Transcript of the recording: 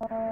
you